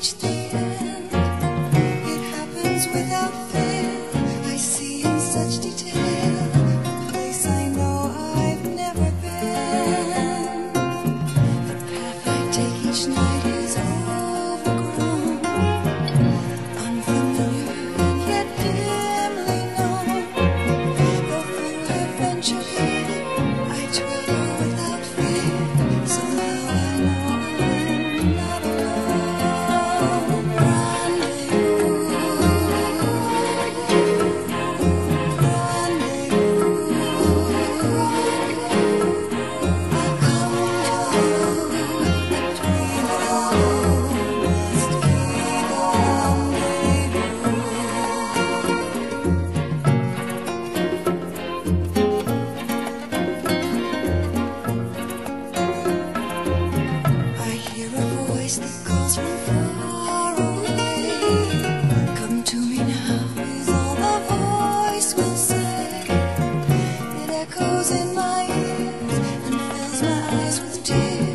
te ter. eyes with tears.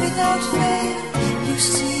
without fail, you see.